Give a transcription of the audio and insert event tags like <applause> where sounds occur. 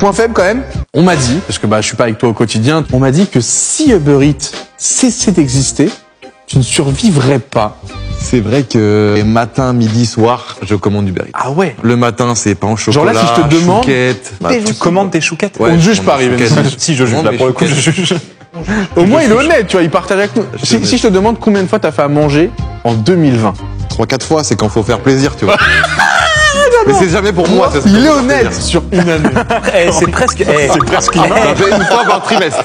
Point faible quand même. On m'a dit, parce que bah je suis pas avec toi au quotidien, on m'a dit que si Uber Eats cessait d'exister, tu ne survivrais pas. C'est vrai que matin, midi, soir, je commande du Eats. Ah ouais. Le matin, c'est pain au chocolat. Genre là, si je te demande-. Bah, Tu commandes tes chouquettes Ouais, on ne juge pas, Riven. Si je juge, là pour le coup je juge. Au moins il est honnête, tu vois, il partage avec nous. Si, si je te demande combien de fois t'as fait à manger en 2020. Trois, quatre fois, c'est quand faut faire plaisir, tu vois. <laughs> Mais c'est jamais pour moi, ça, c'est Il est honnête sur une année. Eh, c'est presque. eh, C'est presque Ça fait une fois par trimestre.